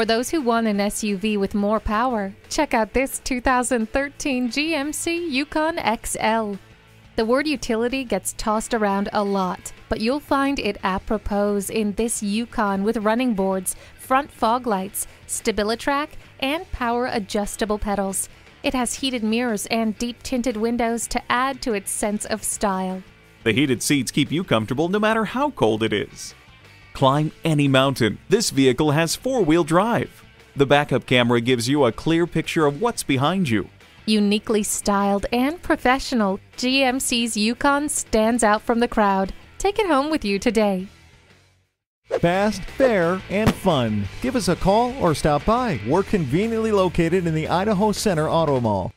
For those who want an SUV with more power, check out this 2013 GMC Yukon XL. The word utility gets tossed around a lot, but you'll find it apropos in this Yukon with running boards, front fog lights, StabiliTrak, and power adjustable pedals. It has heated mirrors and deep tinted windows to add to its sense of style. The heated seats keep you comfortable no matter how cold it is. Climb any mountain. This vehicle has four wheel drive. The backup camera gives you a clear picture of what's behind you. Uniquely styled and professional, GMC's Yukon stands out from the crowd. Take it home with you today. Fast, fair, and fun. Give us a call or stop by. We're conveniently located in the Idaho Center Auto Mall.